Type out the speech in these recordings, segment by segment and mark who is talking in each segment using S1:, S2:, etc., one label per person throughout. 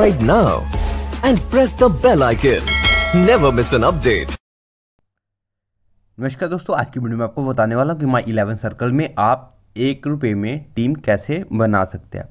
S1: Right now and press the bell icon. Never miss an update.
S2: नमस्कार दोस्तों, आज की वीडियो में आपको बताने वाला हूँ कि माई इलेवन सर्कल में आप एक रुपए में टीम कैसे बना सकते हैं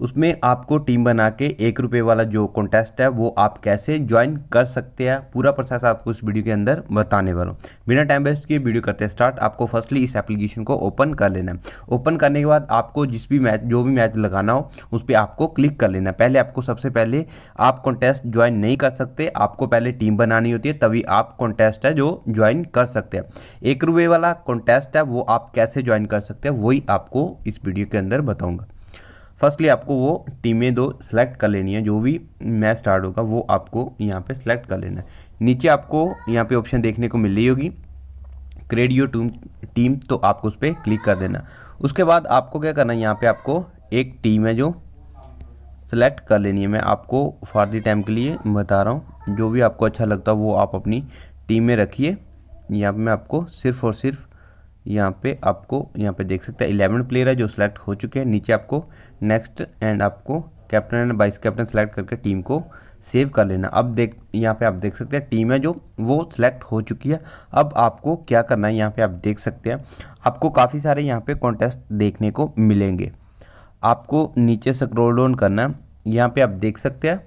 S2: उसमें आपको टीम बना के एक रुपये वाला जो कॉन्टेस्ट है, वो आप कैसे ज्वाइन कर सकते हैं, पूरा प्रोसेस आपको इस वीडियो के अंदर बताने वाला हूँ। बिना टाइम वेस्ट किए वीडियो करते हैं स्टार्ट आपको फर्स्टली इस एप्लीकेशन को ओपन कर लेना है। ओपन करने के बाद आपको जिस भी मैच जो भी मैच लगाना हो, उस पर आपको क्लिक कर लेना पहले आपको सबसे पहले आप कॉन्टेस्ट ज्वाइन नहीं कर सकते। आपको पहले टीम बनानी होती है, तभी आप कॉन्टेस्ट है जो ज्वाइन कर सकते हैं। एक रुपये वाला कॉन्टेस्ट है, वो आप कैसे ज्वाइन कर सकते हैं, वही आपको इस वीडियो के अंदर बताऊँगा। फर्स्टली आपको वो टीमें दो सेलेक्ट कर लेनी है। जो भी मैच स्टार्ट होगा, वो आपको यहाँ पे सेलेक्ट कर लेना है। नीचे आपको यहाँ पे ऑप्शन देखने को मिल रही होगी। क्रिएट योर टीम टीम तो आपको उस पर क्लिक कर देना। उसके बाद आपको क्या करना है? यहाँ पे आपको एक टीम है जो सेलेक्ट कर लेनी है। मैं आपको फारदी टाइम के लिए बता रहा हूँ। जो भी आपको अच्छा लगता है, वो आप अपनी टीम में रखिए। यहाँ पे मैं आपको सिर्फ़ और सिर्फ़ यहाँ पे आपको, यहाँ पे देख सकते हैं, इलेवन प्लेयर है जो सिलेक्ट हो चुके हैं। नीचे आपको नेक्स्ट एंड आपको captain and vice captain select करके टीम को सेव कर लेना। अब देख, यहाँ पे आप देख सकते हैं टीम है जो, वो सिलेक्ट हो चुकी है। अब आपको क्या करना है, यहाँ पे आप देख सकते हैं। आपको काफ़ी सारे यहाँ पे कॉन्टेस्ट देखने को मिलेंगे। आपको नीचे स्क्रॉल डाउन करना है। यहाँ पे आप देख सकते हैं,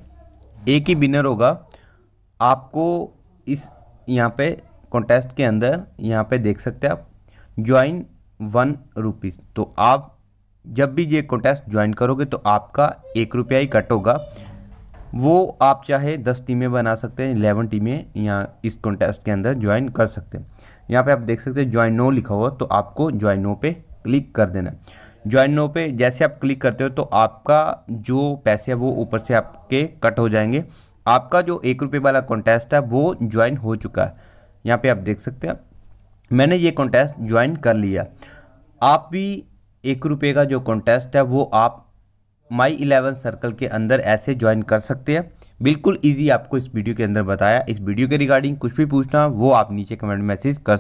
S2: एक ही विनर होगा। आपको इस, यहाँ पे कॉन्टेस्ट के अंदर, यहाँ पे देख सकते हैं आप ज्वाइन वन रुपीज़ तो आप जब भी ये कॉन्टेस्ट ज्वाइन करोगे तो आपका एक रुपया ही कट होगा। वो आप चाहे दस टीमें बना सकते हैं, इलेवन टीमें यहाँ इस कॉन्टेस्ट के अंदर ज्वाइन कर सकते हैं। यहाँ पे आप देख सकते हैं, ज्वाइन नो लिखा हुआ तो आपको ज्वाइन नो पे क्लिक कर देना ज्वाइन नो पे जैसे आप क्लिक करते हो तो आपका जो पैसे है, वो ऊपर से आपके कट हो जाएँगे। आपका जो एक रुपये वाला कॉन्टेस्ट है, वो ज्वाइन हो चुका है। यहाँ पे आप देख सकते हैं मैंने ये कॉन्टेस्ट ज्वाइन कर लिया। आप भी एक रुपये का जो कॉन्टेस्ट है, वो आप माई इलेवन सर्कल के अंदर ऐसे ज्वाइन कर सकते हैं। बिल्कुल इजी आपको इस वीडियो के अंदर बताया। इस वीडियो के रिगार्डिंग कुछ भी पूछना वो आप नीचे कमेंट मैसेज कर